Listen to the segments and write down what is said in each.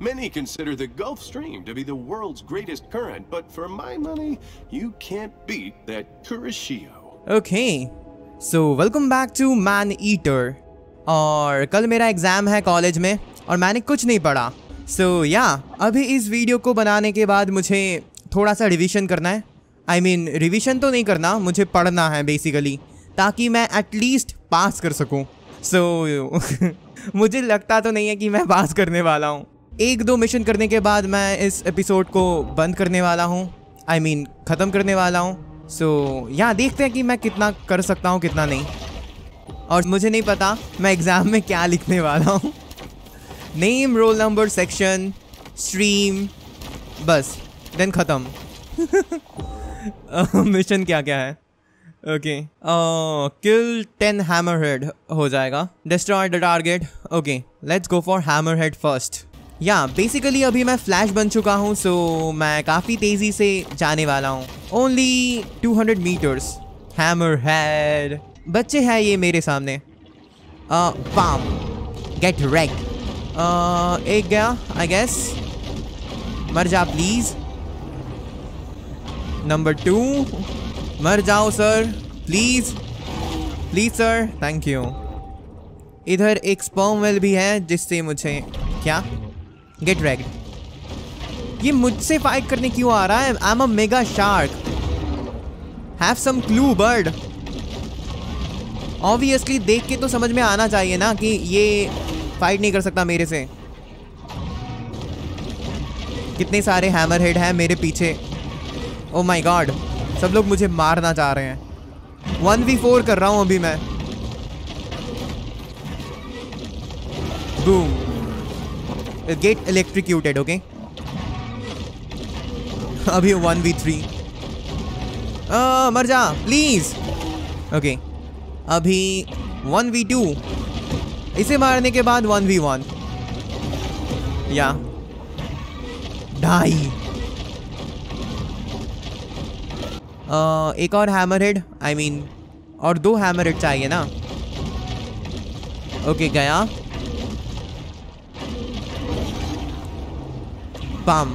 Many consider the Gulf Stream to be the world's greatest current, but for my money, you can't beat that Kurashio. Okay, so welcome back to Man Eater. और कल मेरा exam है college में और मैंने कुछ नहीं पढ़ा सो so, या yeah, अभी इस वीडियो को बनाने के बाद मुझे थोड़ा सा रिवीजन करना है आई मीन रिवीजन तो नहीं करना मुझे पढ़ना है बेसिकली ताकि मैं एटलीस्ट पास कर सकूँ सो so, मुझे लगता तो नहीं है कि मैं पास करने वाला हूँ एक दो मिशन करने के बाद मैं इस एपिसोड को बंद करने वाला हूँ। आई मीन ख़त्म करने वाला हूँ। सो so, यहाँ देखते हैं कि मैं कितना कर सकता हूँ कितना नहीं। और मुझे नहीं पता मैं एग्ज़ाम में क्या लिखने वाला हूँ। Name roll number section stream बस देन ख़त्म। मिशन क्या क्या है? Okay kill ten hammer head हो जाएगा। Destroy the target okay let's go for hammer head first या बेसिकली अभी मैं फ्लैश बन चुका हूँ सो मैं काफ़ी तेज़ी से जाने वाला हूँ। ओनली 200 मीटर्स हैमर हेड बच्चे हैं ये मेरे सामने। पाम गेट रेक एक गया आई गेस मर जा प्लीज़ नंबर टू मर जाओ sir please please sir thank you इधर एक स्पर्म वेल भी है, जिससे मुझे क्या? गेट रैग्ड ये मुझसे फाइट करने क्यों आ रहा है? I am a mega shark have some clue bird obviously देख के तो समझ में आना चाहिए ना कि ये फाइट नहीं कर सकता मेरे से। कितने सारे हैमर हेड हैं मेरे पीछे। ओ माई गॉड सब लोग मुझे मारना चाह रहे हैं। वन वी फोर कर रहा हूँ अभी मैं। बूम गेट इलेक्ट्रिक्यूटेड ओके अभी वन वी थ्री। मर जा प्लीज़ ओके अभी वन वी टू। इसे मारने के बाद वन वी वन। या। ढाई। एक और हैमर हेड आई मीन और दो हैमर हेड चाहिए ना? ओके okay, गया। bum.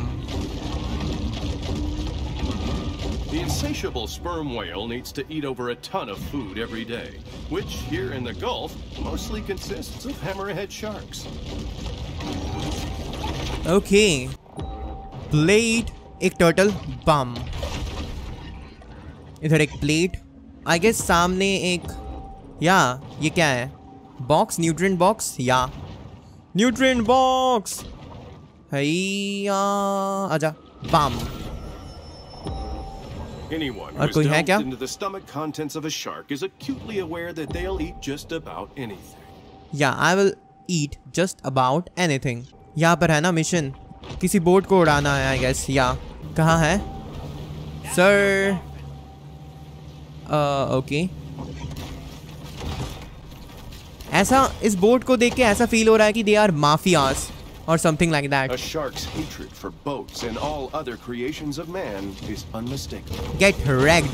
The insatiable sperm whale needs to eat over a ton of food every day, which here in the Gulf mostly consists of hammerhead sharks. Okay. Blade, एक turtle बम इधर एक plate I guess सामने एक या ये क्या है box nutrient box या न्यूट्रिएंट बॉक्स आजा बम Anyone who has delved into the stomach contents of a shark is acutely aware that they'll eat just about anything. Yeah, I will eat just about anything. यहाँ पर है ना mission किसी boat को उड़ाना है I guess या कहाँ है सर ओके ऐसा इस बोट को देख के ऐसा फील हो रहा है कि they are mafias or something like that. A shark's hatred for boats and all other creations of man is unmistakable. Get wrecked.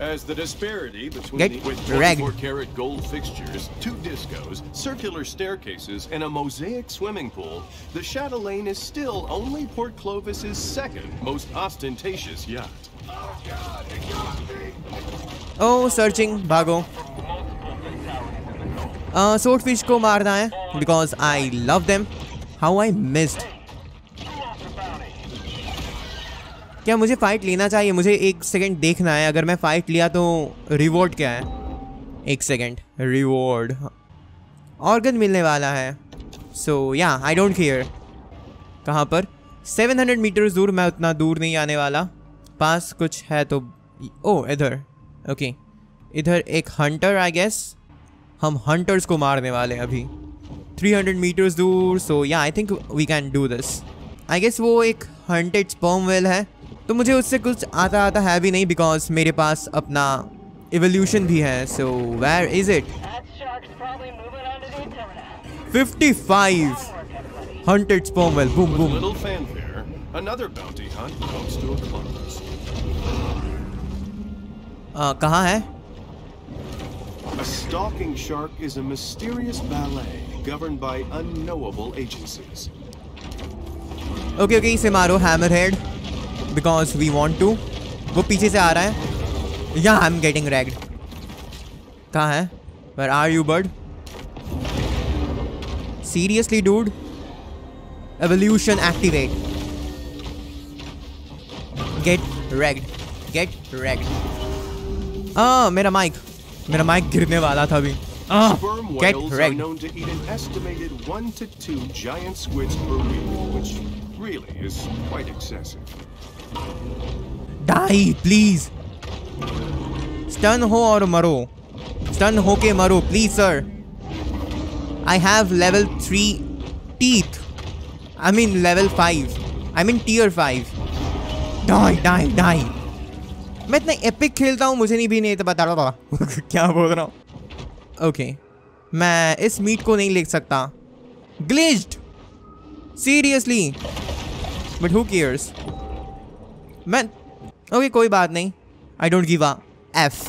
As the disparity between Get the, with 24 karat gold fixtures, two discos, circular staircases, and a mosaic swimming pool, the Chatelaine is still only Port Clovis's second most ostentatious yacht. Oh, searching, Bago. Uh, swordfish ko marna hai because I love them. How I missed क्या मुझे fight लेना चाहिए? मुझे एक second देखना है। अगर मैं फाइट लिया तो रिवॉर्ड क्या है? एक सेकंड रिवॉर्ड ऑर्गन मिलने वाला है। सो या आई डोंट केयर कहाँ पर? 700 मीटर्स दूर, मैं उतना दूर नहीं आने वाला। पास कुछ है तो ओ इधर. ओके इधर एक हंटर आई गेस हम हंटर्स को मारने वाले अभी। 300 meters दूर सो या I think we can do this I guess वो एक हंटेड स्पर्म वेल है तो मुझे उससे कुछ आता आता है भी नहीं बिकॉज़ मेरे पास अपना इवोल्यूशन भी है so where is it 55 hunted sperm whale boom boom little fanfare another bounty hunt comes to a close uh, कहाँ है A stalking shark is a mysterious ballet governed by unknowable agencies. Okay okay इसे मारो hammer head because we want to वो पीछे से आ रहा है। या आई एम गेटिंग कहाँ है? Where are you bird seriously dude evolution activate get ragged get ragged आ मेरा माइक मेरा माइक गिरने वाला था अभी। Ah, Sperm get whales are wrecked. known to eat an estimated one to two giant squids per week, which really is quite excessive. Die, please. Stun हो और मरो. Stun हो के मरो, please sir. I have level 3 teeth. I mean level 5. I mean tier 5. Die, die, die. मैं इतना epic खेलता हूँ मुझे नहीं भी नहीं तो बता रहा क्या बोल रहा हूँ ओके मैं इस मीट को नहीं लिख सकता glitched seriously but who cares मैं ओके कोई बात नहीं I don't give a F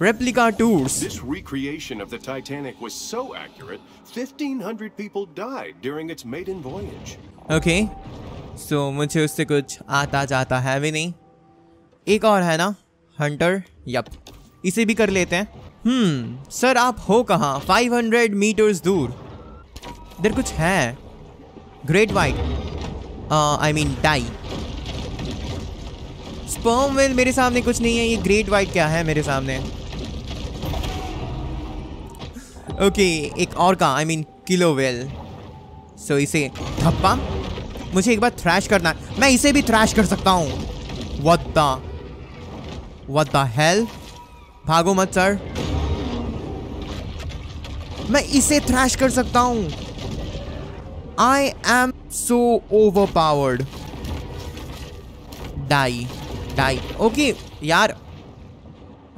replica tours This recreation of the Titanic was so accurate, 1,500 people died during its maiden voyage. Okay so मुझे उससे कुछ आता जाता है भी नहीं एक और है ना हंटर यप इसे भी कर लेते हैं। हम्म सर आप हो कहाँ? 500 मीटर्स दूर। इधर कुछ है। Great white I mean tie sperm well मेरे सामने कुछ नहीं है। ये ग्रेट वाइट क्या है मेरे सामने? ओके okay, एक और का I mean killer whale so इसे धप्पा। मुझे एक बार थ्रैश करना है। मैं इसे भी थ्रैश कर सकता हूँ। What the what the hell भागो मत, सर। मैं इसे थ्रैश कर सकता हूँ। I am so overpowered die die okay यार।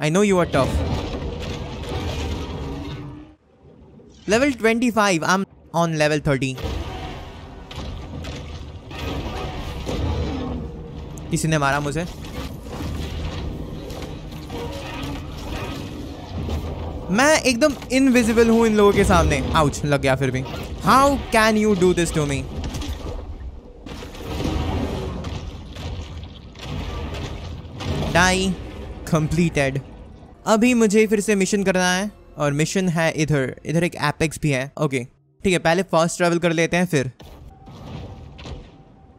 I know you are tough level 25 I am on level 30 किसी ने मारा मुझे? मैं एकदम इनविजिबल हूँ इन लोगों के सामने। आउच लग गया फिर भी। How can you do this to me die completed अभी मुझे फिर से मिशन करना है, और मिशन है इधर। इधर एक एपेक्स भी है। ओके ठीक है, पहले फ़र्स्ट ट्रेवल कर लेते हैं, फिर।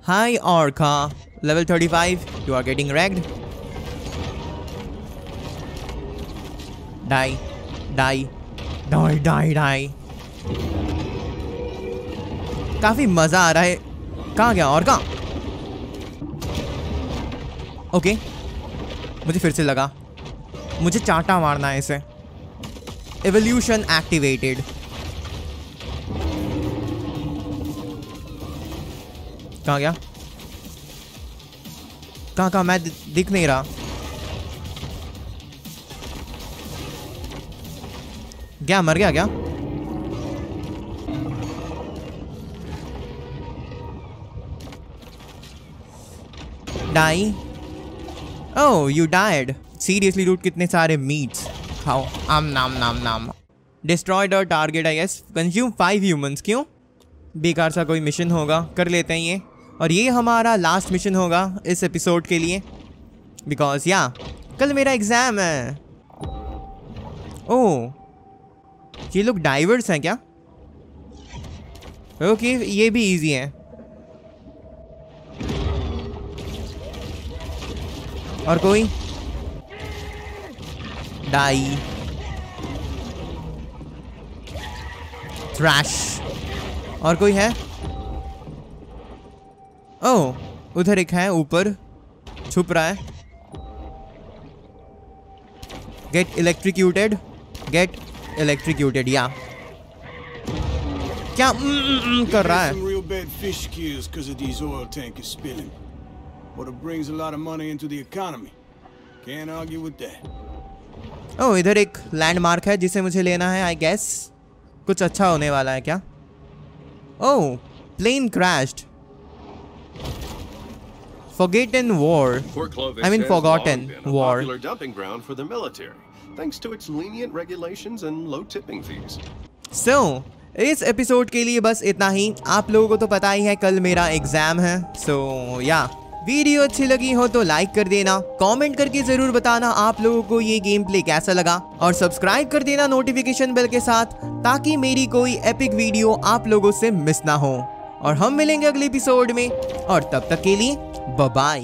हाई और खा level 35 you are getting ragged die die. Die die die. काफ़ी मज़ा आ रहा है। कहाँ गया और कहाँ? ओके। मुझे फिर से लगा। मुझे चाटा मारना है इसे। एवोल्यूशन एक्टिवेटेड कहाँ गया? कहाँ कहाँ? मैं दिख नहीं रहा। क्या, मर गया क्या? Die oh you died seriously dude कितने सारे मीट्स खाओ। आम, नाम नाम नाम। डिस्ट्रॉयड और target I guess consume five humans क्यों? बेकार सा कोई मिशन होगा। कर लेते हैं ये। और ये हमारा लास्ट मिशन होगा इस एपिसोड के लिए। बिकॉज़ या कल मेरा एग्ज़ाम है। ओह ये लोग डाइवर्स हैं क्या? ओके ये भी इजी है। और कोई? डाई थ्रैश और कोई है? ओह उधर एक है, ऊपर। छुप रहा है। Get electrocuted get इलेक्ट्रिक्यूटेड या क्या mm, mm, mm कर रहा है Some real bad fish kills because of these oil tankers spilling. But it brings a lot of money into the economy. Can't argue with that. ओह इधर एक landmark है जिसे मुझे लेना है आई गेस कुछ अच्छा होने वाला है क्या oh plane crashed Forgotten war. Port Clovis I mean has forgotten long been a war. popular dumping ground for the military, Thanks to its lenient regulations and low tipping fees. So, इस episode के लिए बस इतना ही। आप लोगों को तो पता ही है कल मेरा एग्ज़ाम है। सो या वीडियो अच्छी लगी हो तो लाइक कर देना। कमेंट करके ज़रूर बताना आप लोगों को ये गेम प्ले कैसा लगा। और सब्सक्राइब कर देना नोटिफिकेशन बेल के साथ ताकि मेरी कोई एपिक वीडियो आप लोगों से मिस ना हो। और हम मिलेंगे अगले एपिसोड में। और तब तक के लिए बाय